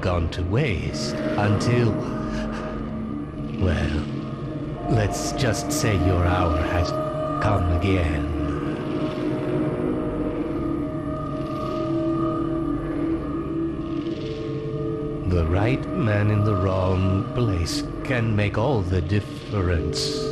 gone to waste until. Well, let's just say your hour has come again. The right man in the wrong place can make all the difference.